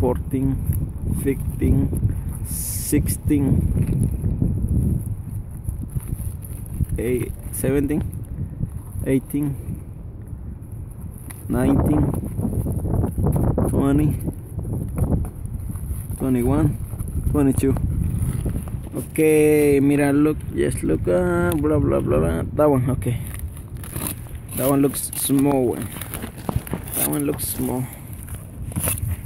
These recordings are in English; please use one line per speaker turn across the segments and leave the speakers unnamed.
fourteen, fifteen, sixteen, eight, seventeen, eighteen, nineteen, twenty. 21 22 okay mira look just look uh, blah blah blah blah that one okay. That one looks small that one looks small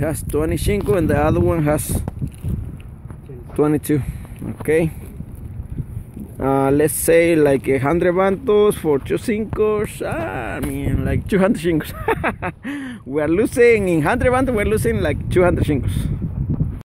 has 25 and the other one has 22 okay. Uh, let's say like a hundred bantos for two cincos ah, I mean like 200 cincos we are losing in hundred bantos we're losing like 200 cincos